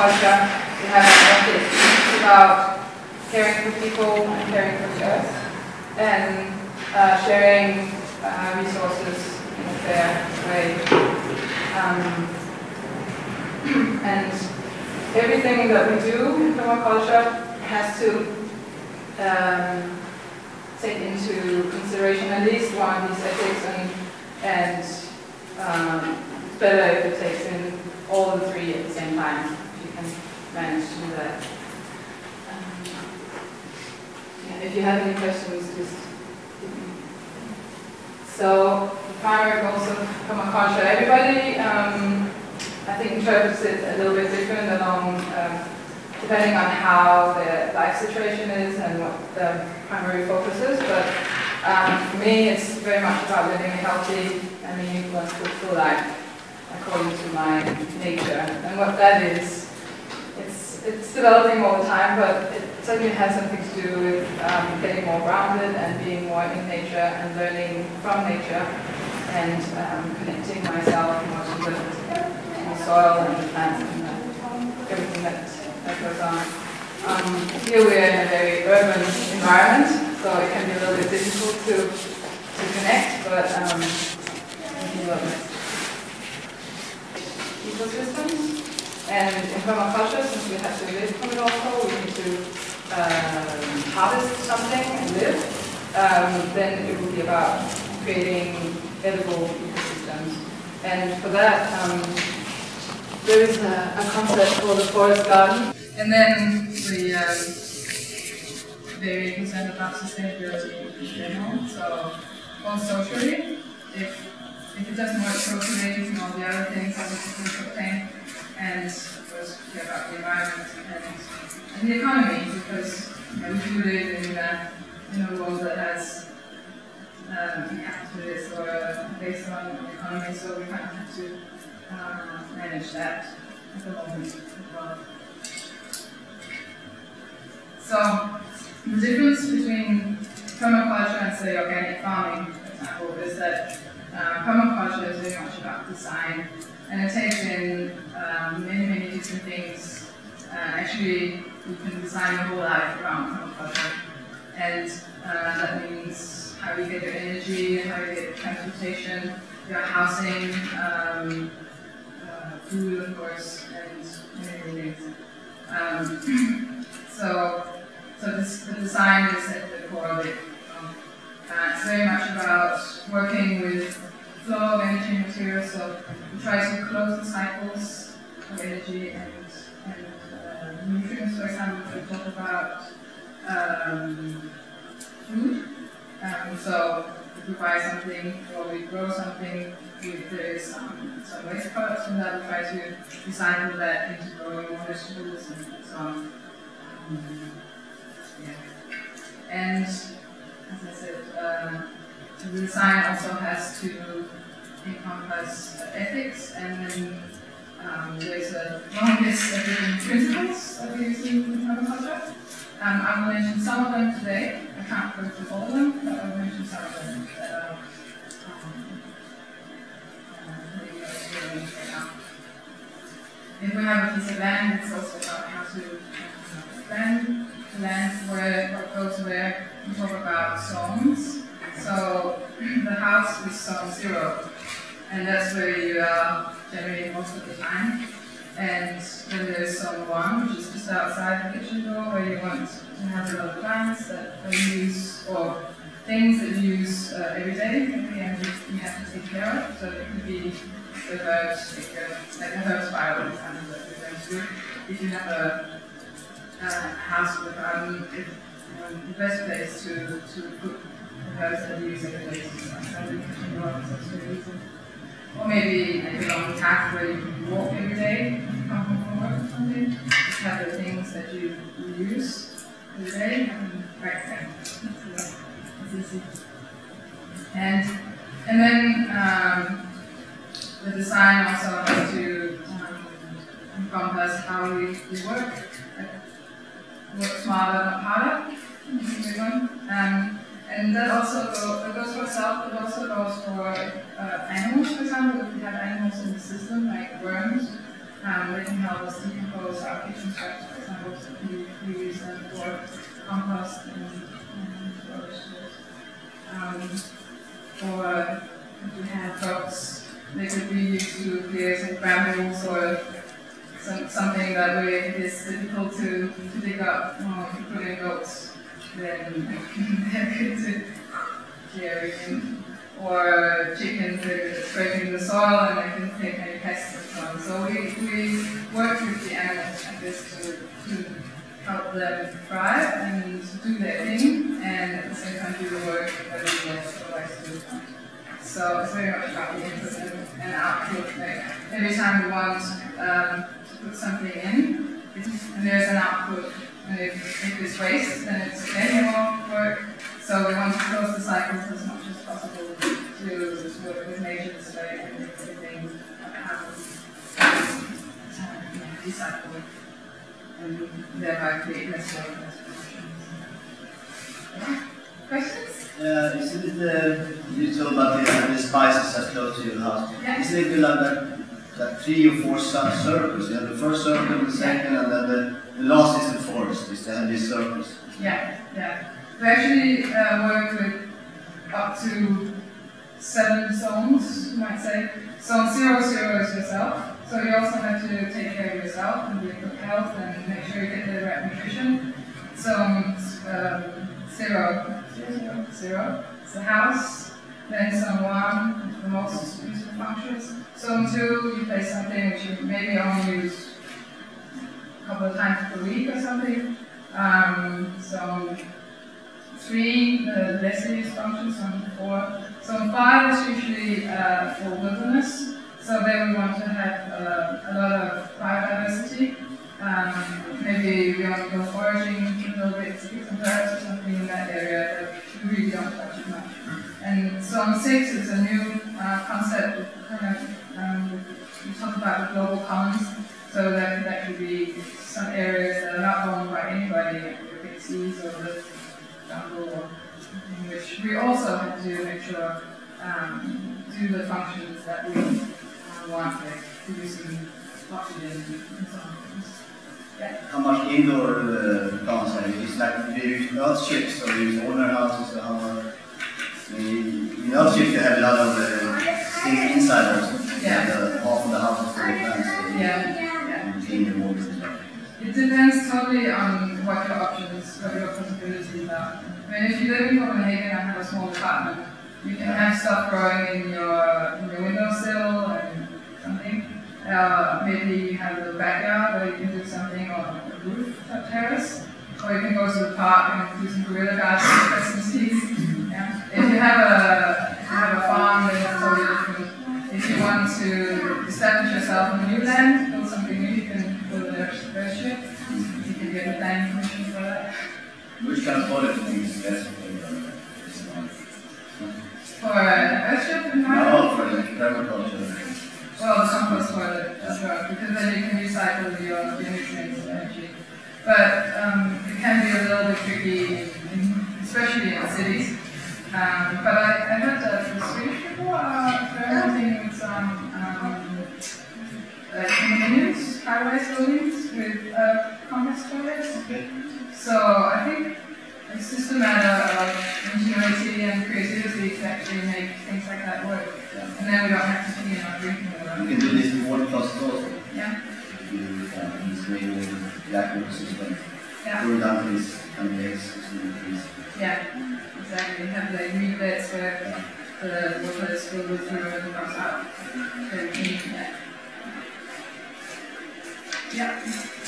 of permaculture, we have ethics. It's about caring for people and caring for the earth, and uh, sharing uh, resources in a fair way. Um, and everything that we do in permaculture has to um, take into consideration at least one of these ethics and, and um, better if it takes in all the three at the same time, if you can manage to do that. Um, yeah, if you have any questions, just so the primary goals of permaculture, everybody um, I think interprets it a little bit different along um, depending on how the life situation is and what the primary focus is. But um, for me, it's very much about living a healthy and meaningful and fruitful life according to my nature. And what that is, it's, developing all the time, but it certainly has something to do with um, getting more grounded and being more in nature and learning from nature and um, connecting myself more to the, soil and the plants and the, everything that that goes on. Um, here we're in a very urban environment, so it can be a little bit difficult to, to connect, but um, we love it. Ecosystems. And in permaculture, since we have to live from it also, we need to um, harvest something and live. Um, then it will be about creating edible ecosystems. And for that, um, there is a, a, concept called the forest garden. And then we very concerned about sustainability in general. So both socially, if if it doesn't work socially and all the other things we can obtain, and of course yeah, about the environment and, and the economy, because you know, we do live in a, in a world that has um, capitalists or based on the economy, so we kind of have to um, manage that at the moment as well. So the difference between permaculture and say organic farming, example, is that uh, permaculture is very much about design, and it takes in um, many, many different things. Uh, actually, you can design your whole life around permaculture, and uh, that means how you get your energy, how you get transportation, your housing, um, uh, food, of course, and many, many things. Um, so, so this, the design is at the core of it. Uh, it's very much about working with flow of energy materials, so we try to close the cycles of energy and, and uh, nutrients, for example, we talk about um, food. Um, so if we buy something or we grow something, we, there is um, some waste products from that. We try to recycle that into growing more vegetables and so on. Um, yeah. Design also has to encompass ethics and then um, there's a long list of different principles that we use in permaculture. Um, I will mention some of them today. I can't go through all of them, but I will mention some of them that are um, uh, If we have a piece of land, it's also about how to plan land where what goes where. We talk about zones. So the house is zone zero, and that's where you are generating most of the time. And then there's zone one, which is just outside the kitchen door, where you want to have a lot of plants that you use, or things that you use uh, every day, and you have to take care of. So it could be the herbs, like, uh, like herb spiral, for example, that we're going to do. If you have a, a house with a garden, it, um, the best place to, to put the herbs that you use every day is outside the kitchen door, so that's very easy. Or maybe like a long path where you walk every day, come home from work or something. Just have the things that you, use every day and right there. That's, easy. And and then um, the design also has to um, encompass how we, we work. Work smarter, not harder. A. Um, and that also go, that goes for self, but also goes for uh, animals, for example. If we have animals in the system, like worms. Um, they can help us decompose our kitchen scraps, for example, so we, we use them for compost and, and vegetables. Um, or if we have crops, they could be used to clear some granules or some, something that we, is difficult to, to dig up. If put in goats, to clear. Or chickens, they're scraping the soil and they can take any pests and so. So we, we work with the animals like this to, to help them thrive and do their thing and at the same time do the work that we otherwise do. So it's very much about the input and, and output. Like every time we want um, to put something in, and there's an output, and if, if it's waste, then it's again more work. So we want to close the cycles as much as possible to, work with nature this way and make everything happens, um, recycle and thereby create less work, less. Questions? Uh, isn't it, uh, you told about the, the spices that's close to your house. Yeah. Isn't it good like that, that three or four sub circles? You have the first circle, the second, and then the, the last is the these. Yeah, yeah. We actually uh, work with up to seven zones, you might say. Zone zero zero is yourself. So you also have to take care of yourself and your health and make sure you get the right nutrition. Zone um, zero, zero, zero is the house. Then zone one, the most useful functions. Zone two, you play something which you maybe only use couple of times per week or something. Um, zone three, the used functions, zone four. Zone five is usually uh, for wilderness. So then we want to have uh, a lot of biodiversity. Um, maybe we want to go foraging little bit, some birds or something in that area, but we really don't touch much. And zone six is a new uh, concept, kind of, um, we talk about the global commons. So that could actually be some areas that are not owned by anybody, like the big seas or the jungle or something, which we also have to make sure um, do the functions that we uh, want, like producing oxygen and so on. How much indoor uh, plants you? It's like, you use earthships or you use ordinary houses? Or how, uh, in earthships you have a lot of uh, things inside also. Yeah. The, half of the house is full of plants. so you- Yeah, yeah. It depends totally on what your options, what your possibilities are. I mean, if you live in Copenhagen and have a small apartment, you can have stuff growing in your in your windowsill and something. Uh, maybe you have a little backyard where you can do something on a roof a terrace, or you can go to the park and do some guerrilla gardening for Christmas trees. Yeah. If you have a you have a farm, then totally different. If you want to establish yourself in new land, build. You can get a planning permission for that. Which kind of product do you use best for your this? For an Earthship environment, No, for the permaculture. well, the compost toilet as well, because then you can recycle your, your nutrients and energy. But um, it can be a little bit tricky, in, especially in cities. Um, but I, I heard that the Swedish people are experimenting with some um, high-rise buildings with uh, compost toilets. Okay. So I think it's just a matter of ingenuity and creativity to actually make things like that work. And then we don't have to clean our drinking You water. can do this with water process also. Yeah, You uh, use maybe vacuum system. yeah, Pour down of lakes, these yeah, exactly. Have like beds where the water is filled with fluid and comes out. Very clean, yeah. Yeah,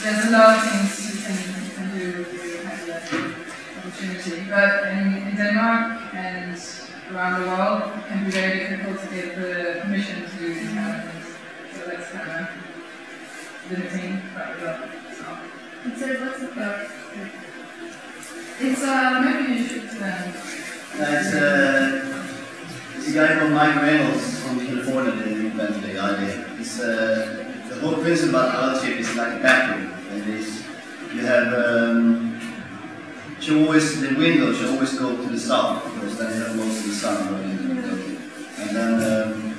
there's a lot of things you can, you can do if you have the opportunity. But in, in Denmark and around the world, it can be very difficult to get the permission to do these kind of things. So that's kind of limiting quite a lot. So. And so what's it about? It's uh, maybe you should um, That's uh, it's a guy called Mike Reynolds from California that invented the idea. It's, uh, the whole principle about Earthship is like a battery. And it's, you have, um, should always, the window should always go to the south because then you have most of the sun the building. And then um,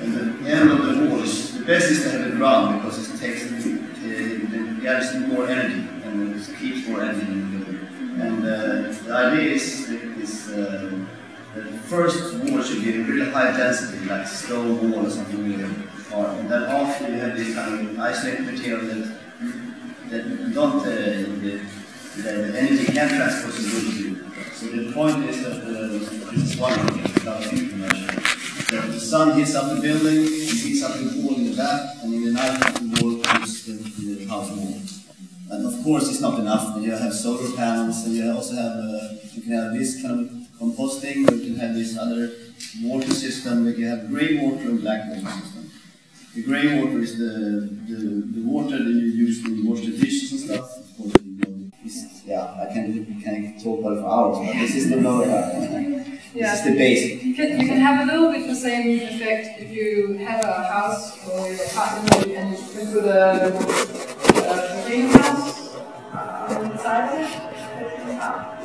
in the end of the wall is the best is to have it round because it takes it gives more energy and it keeps more energy in the building. And uh, the idea is, is uh, the first wall should be a really high density, like stone wall or something really hard. And then after you have this kind of isolated material that that don't uh, the, the energy can transfer so good So the point is that uh, this is one. That the sun heats up the building, it heats up the wall in the back, and in the night the wall cools the, the house wall. And of course, it's not enough. You have solar panels, and you also have uh, you can have this kind of composting, or you can have this other water system. You can have grey water and black water system. The grey water is the, the, the water that you use to wash the dishes and stuff. Of course, you know, this, yeah, I can can talk about it for hours, but this is the lower. Uh, Yeah. This is the basic. You can, you can have a little bit the same effect if you have a house or your apartment and you put a, a greenhouse inside of it.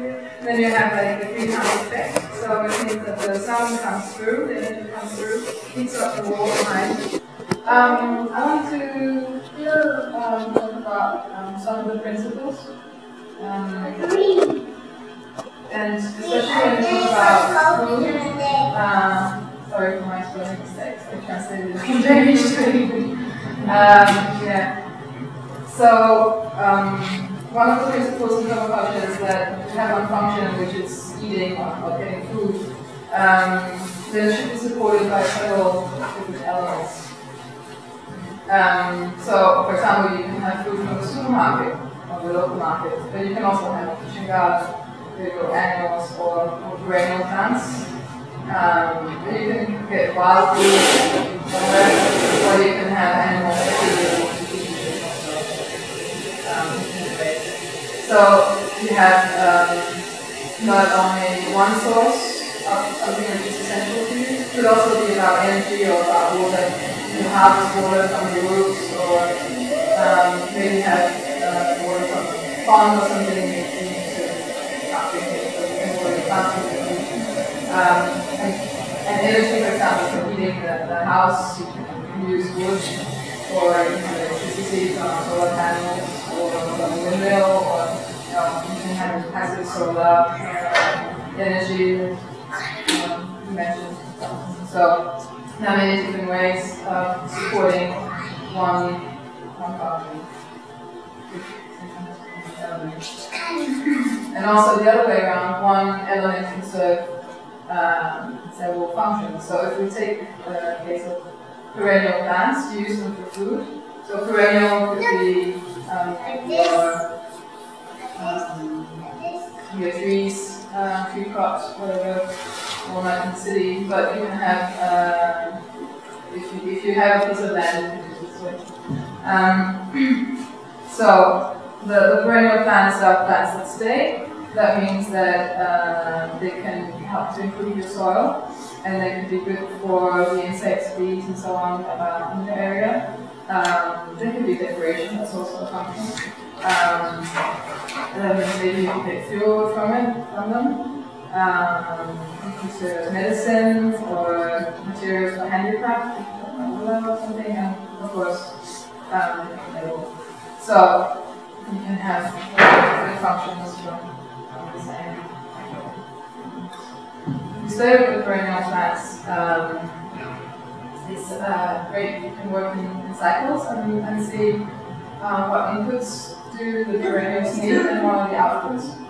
Then you have like the greenhouse effect. So it means that the sun comes through, the energy comes through, heats up the wall behind. Um, I want to um, talk about um, some of the principles. Um, and especially when you talk about food, um, sorry for my spelling mistakes, I translated it from Danish to English. Um, yeah. So, one of the principles in permaculture is that you have one function which is eating or, getting food. Um, then should be supported by several different elements. Um, so, for example, you can have food from the supermarket or the local market, but you can also have a kitchen garden little animals or, or perennial plants. Um, you can get wild food or you can have animals So you have um, not only one source of something which is essential to you, it could also be about energy or about water. You harvest water from your roofs or um, maybe have uh, water from a pond or something you need to activate for um, and, and energy, for example, for heating the, the house, you can use wood or you know, electricity from solar panels or from a windmill or know, you can have passive solar energy um, you mentioned. So are many different ways of supporting one, one function. And also the other way around, one element can serve um, several functions. So if we take the case of perennial plants, you use them for food. So perennial could be um, your, um, your trees, uh, tree crops, whatever, walnut in the city. But you can have, uh, if, you, if you have a piece of land, you can this Um, so the, the perennial plants are plants that stay. That means that uh, they can help to improve your soil and they can be good for the insects, bees, and so on uh, in the area. Um, they can be decoration, that's also a function. Um, and then maybe you can get fuel from it, from them. Um, into medicine or materials for handicraft, or something, and of course, um, so you can have different functions from Instead of with perennial plants, um, it's uh, great you can work in, in cycles and, and see uh, what inputs do the perennials need and what are the outputs.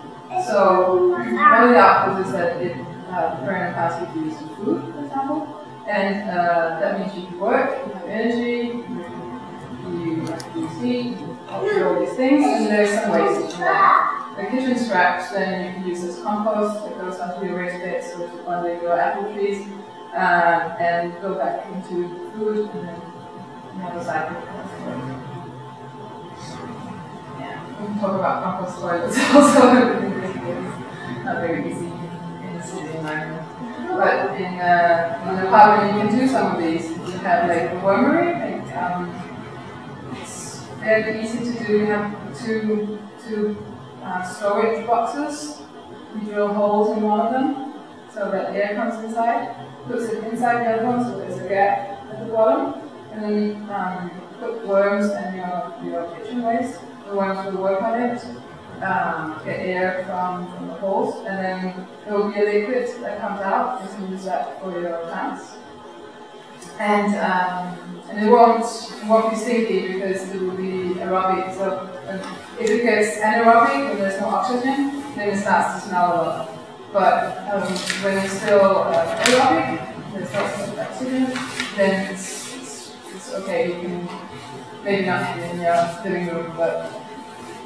So one of the outputs is that it, uh, perennial plants can be used for food, for example, and uh, that means you can work, you have energy, you, you produce heat, all these things, and there's some waste. The kitchen scraps, then you can use as compost that goes onto your raised beds or under your apple trees, uh, and go back into food, and then another cycle. Yeah, we can talk about compost toilets also. not very easy in the city environment. But in, uh, in the apartment, you can do some of these. You have like a wormery, like, um, it's very easy to do. You have two, two uh, storage boxes. You drill holes in one of them so that air comes inside. Puts it inside the other one so there's a gap at the bottom. and then um, put worms in your, your kitchen waste. The worms will work on it, um, get air from, from the holes, and then there will be a liquid that comes out. You can use that for your plants. And um, and it won't it won't be stinky because it will be aerobic. So um, if it gets anaerobic and there's no oxygen, then it starts to smell a lot. But um, when it's still uh, aerobic, there's lots of oxygen, then it's, it's, it's okay. You can maybe not in your living room, but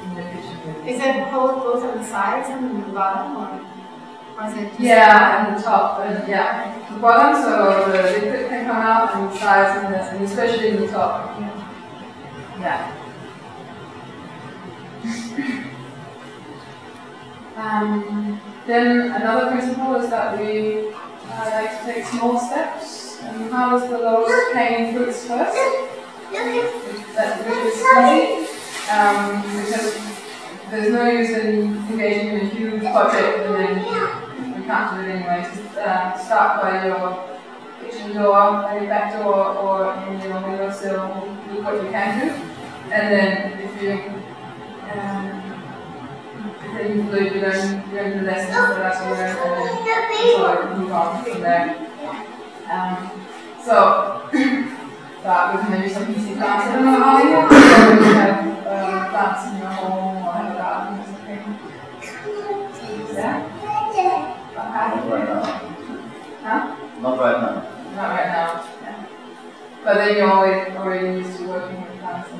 in the kitchen. Is it hold both on the sides and the bottom, or, or is it Yeah, and the top, and yeah, the bottom, so the liquid can come out, and the sides, and, the, and especially in the top. Yeah. um, then another principle is that we uh, like to take small steps and harvest the lowest hanging fruits first. That which is easy, um, because there's no use in engaging in a huge project and then you can't do it anyway. Just uh, start by your kitchen door, your back door, or in your windowsill. Do what you can do, and then if you you learn, you learn, you learn the lessons that you learn, and then sort of move on from there. Um, so. Start with maybe some easy plants. I don't know how you have um, plants in your home or have a garden or something. Yeah? Not right now. Huh? Not right now. Not right now. Yeah. But then you're always already used to working with plants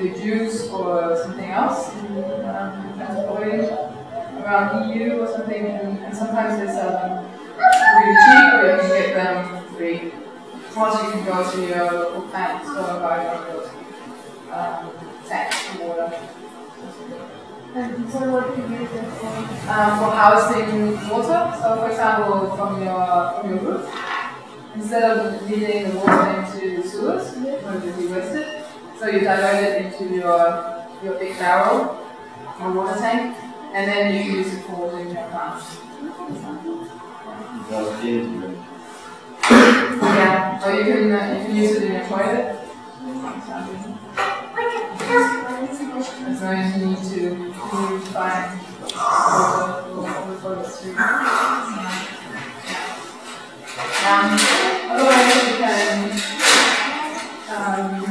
maybe juice or something else, um, transporting around EU or something, and, and sometimes they sell them really cheap, or you can get them for free. Once you can go to your local plant store and buy one of those um, tanks water. And so what do you use it for? um, for housing water. So, for example, from your from your roof, instead of leading the water into sewers, where it would be wasted, so you divert it into your your big barrel or water tank, and then you use it for watering your plants. Well, clean to Yeah, or you can uh, you can use it in your toilet. for example. There's no need to water for for the street. Um, otherwise you can um,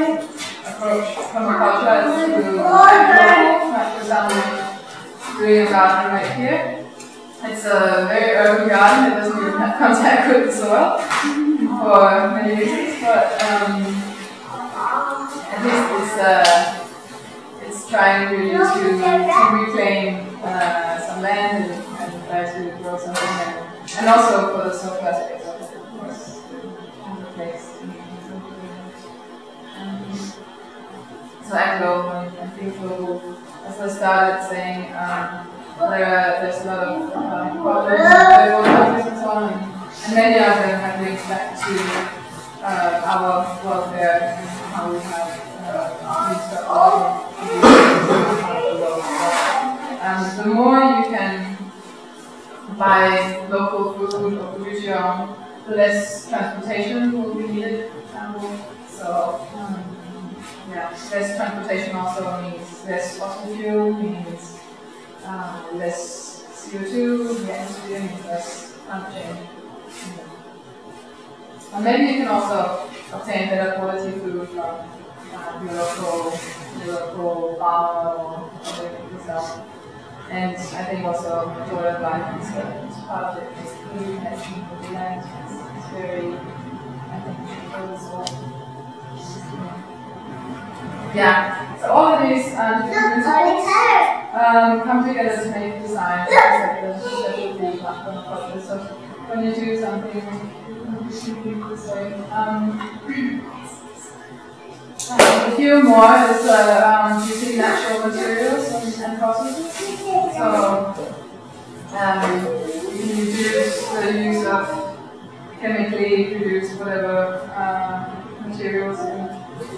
approach permaculture through like for example doing a garden right here. It's a very urban garden, it doesn't even have contact with the soil for many reasons, but um, at least it's uh, it's trying really to, to reclaim uh, some land and, and try to grow something and, and also for the social and, and people, as I started saying, um, there are, there's a lot of um, problems with and so on, and, many of them have links back to uh, our welfare and how we have uh, used our um, the more you can buy local food or produce your own, the less transportation will be needed, for example. So, um, yeah, less transportation also means less fossil fuel, means um, less CO2 in the atmosphere, means less climate change. And maybe you can also obtain better quality food from uh, your local, your local farmer or other yourself. And I think also joy of life is, part of it. It's very, I think, as well. Yeah. So all of these um, different principles um, come together to make design like the culture. So when you do something, you should do this way. Um, Um, a few more is uh, um, using natural materials and, and processes. So um, you can reduce the use of chemically produced whatever uh, materials and,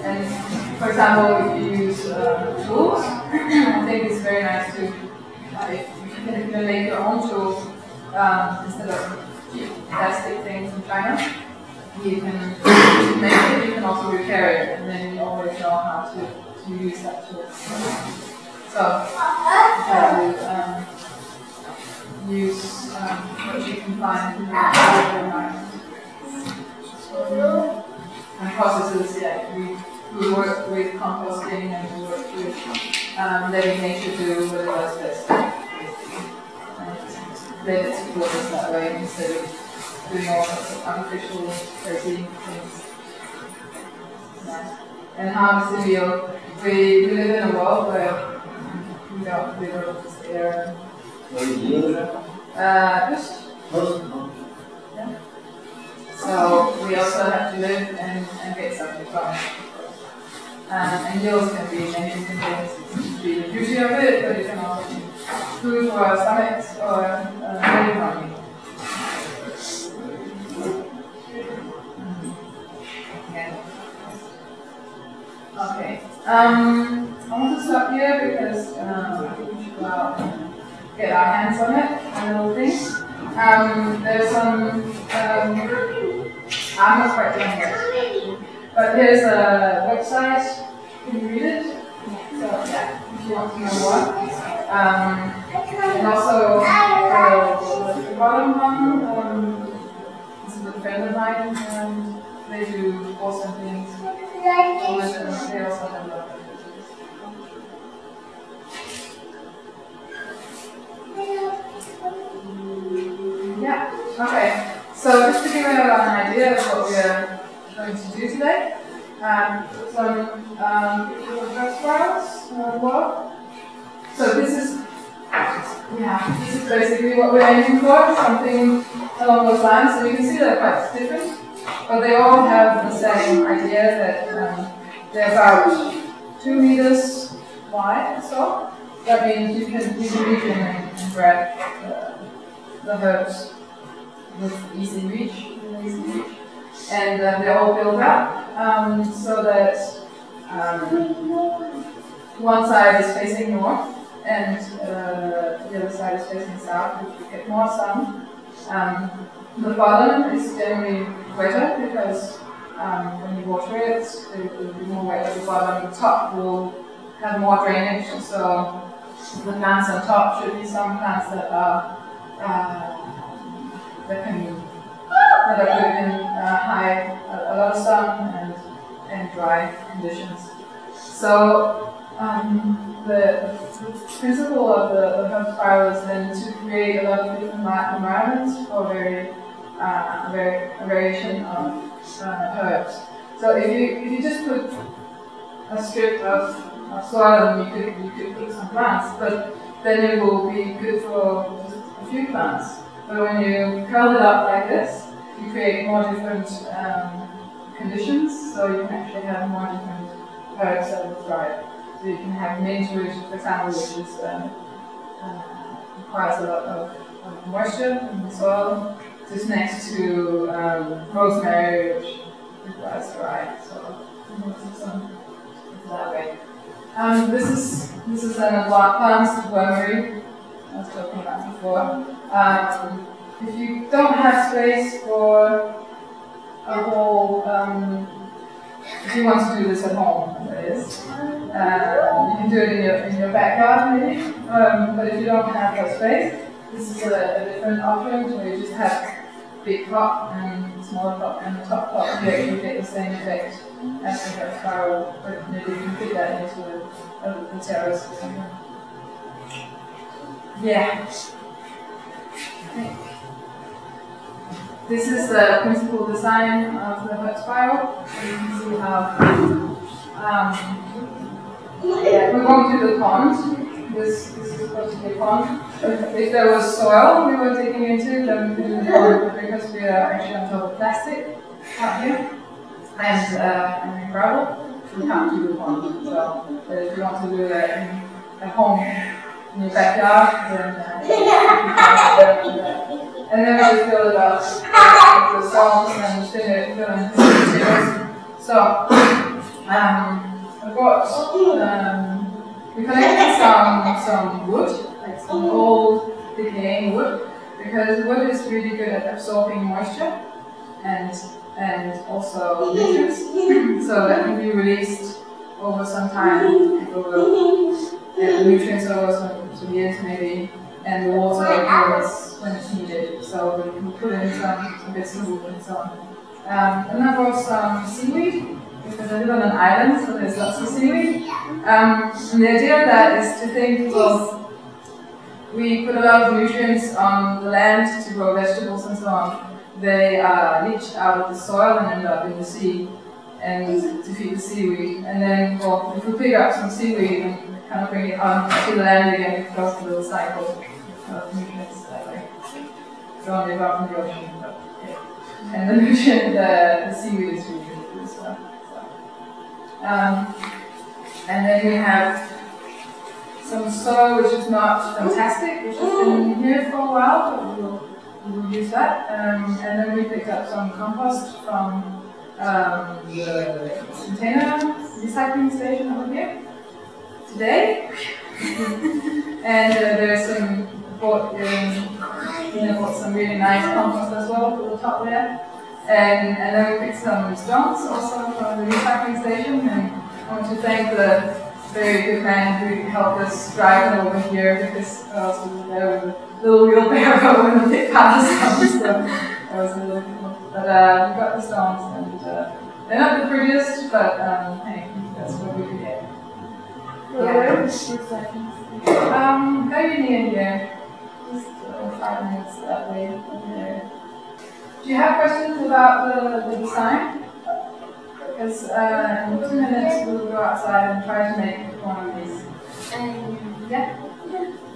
and for example if you use uh, tools, I think it's very nice to uh, if you can, make your own tool um, instead of plastic things from China you can make it, you can also repair it, and then you always know how to, to use that tool. So, uh, um, use um, what you can find in the environment. And processes, yeah, we, work with composting and we work with um, letting nature do what it does best. And let it support us that way instead of doing all of artificial crazy things. Yeah. And how to feel we, we live in a world where we don't we don't just air. Where do you? Uh, just yeah. So we also have to live and, and get something from it. Um, and yields can be things. It can be the beauty of it, but it can also be food for our stomachs or uh, money farming. Okay. Um, I want to stop here because um, I think we should and get our hands on it, a little thing. Um, there's some, um, I'm not quite done yet, but here's a website. Can you read it? So, yeah, if you want to know more. Um, and also, uh, the bottom one, um, is a friend of mine, and they do awesome things. And they also have of Yeah, okay. So just to give you an idea of what we're going to do today, um, some um, work. So this is, yeah, this is basically what we're aiming for, something along those lines. So you can see they're quite different, but they all have the same idea that um, they're about two meters wide or so. That means you can can reach and, grab uh, the herbs with easy reach, easy reach. And uh, they're all built up um, so that um, one side is facing north and uh, the other side is facing south, which get more sun. Um, the bottom is generally wetter because um, when you water it, it will be more wet at the bottom. The top will have more drainage, so the plants on top should be some plants that are uh, that can that are good in uh, high a, lot of sun and and dry conditions. So um, the, the principle of the, the spiral is then to create a lot of different environments for very uh, very, a variation of uh, herbs. So if you if you just put a strip of, of soil and you could you could put some plants, but then it will be good for just a few plants. But when you curl it up like this, you create more different um, conditions, so you can actually have more different herbs that will thrive. So you can have mint, which, for example, which is um, uh, requires a lot of, of moisture in the soil, just next to um, rosemary, which requires dry. So some that way. Um, this is this is an advanced wormery I was talking about before. Um, if you don't have space for a whole, um, if you want to do this at home, that is, uh, you can do it in your in your backyard maybe. Um, but if you don't have that space, this is a, a different option where you just have big pot and smaller pot and the top pot. You actually get the same effect as the herb spiral, but maybe you can fit that into a, a, a terrace or something. Yeah. This is the principal design of the spiral. And you can see how um, we won't do the pond. This, this is supposed to be a pond. If, if there was soil we were digging into, then we could do the pond. But because we are actually on top of plastic out here and, uh, and gravel, you can't do the pond. So but if you want to do it in, at home in your backyard, then uh, And then we it up with the stones and fill it. So um, I've got um, we collected some some wood, like some old decaying wood, because wood is really good at absorbing moisture and and also nutrients, so that can be released over some time, over the nutrients over some, some years maybe, and the water goes when it's needed. So we can put in some, some bits of wood and so on. Um, and then brought some seaweed, because I live on an island, so there's lots of seaweed. Um, and the idea of that is to think, well, we put a lot of nutrients on the land to grow vegetables and so on. They are leached out of the soil and end up in the sea and to feed the seaweed. And then, well, if we pick up some seaweed and kind of bring it on to the land again, it goes through the cycle So only about from the ocean, but yeah. And the nutrient, the, the seaweed is really good as well. So. Um, and then we have some soil which is not fantastic, which has been here for a while, but we'll, we'll use that. Um, and then we picked up some compost from um, the container recycling station over here today. and uh, there's some bought, um, bought some really nice compost as well for the top there. And, and then we picked some stones also from the recycling station. And I want to thank the very good man who helped us drive them over here because I was there with a little wheelbarrow and a big pile of stones. So that was a little cool. But uh, we got the stones and uh, they're not the prettiest, but um, hey, that's what we could get. Yeah. Um, very near here. Just five minutes that way from. Do you have questions about the, the design? Because uh, in two minutes we'll go outside and try to make one of these. And Yeah?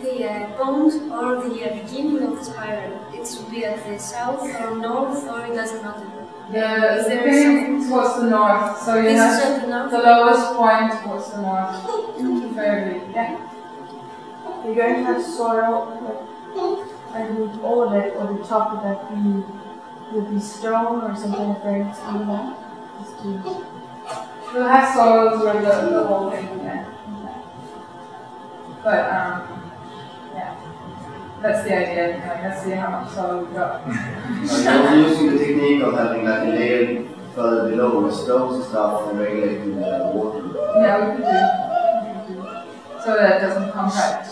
the uh, bond or the uh, beginning of the spiral, it should be at the south or north or it doesn't matter. The, Is the there thing towards the north, so you This is have the north. the lowest point towards the north. Very big, yeah. You're going to have soil, like, and all of it, or the top of that be, will be stone or something very on that. Just to, We'll have soils where the, the whole thing will end. But, um, yeah. That's the idea. Like, let's see how much soil we've got. Are you using the technique of having like a layer further below with stones and stuff and regulating the water? Yeah, we could do. We could do. So that it doesn't compact